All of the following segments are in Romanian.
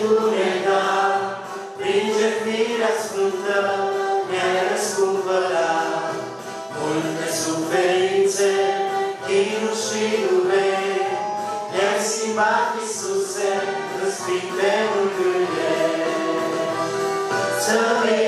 tu ne-ai dat, prin jertfirea sfântă ne-ai. Multe suferințe, chinuri și dureri, ne-ai schimbat, Iisuse, în spitevul gânderi. Să-mi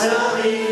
Să-mi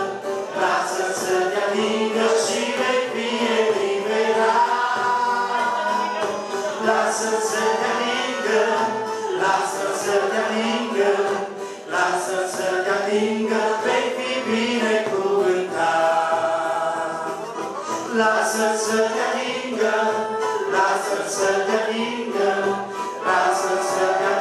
Lasă-l să te atingă, lasă-l să te atingă, lasă-l să te atingă, vei fi binecuvântat. Lasă-l să te atingă, lasă-l să te atingă, lasă-l să te atingă,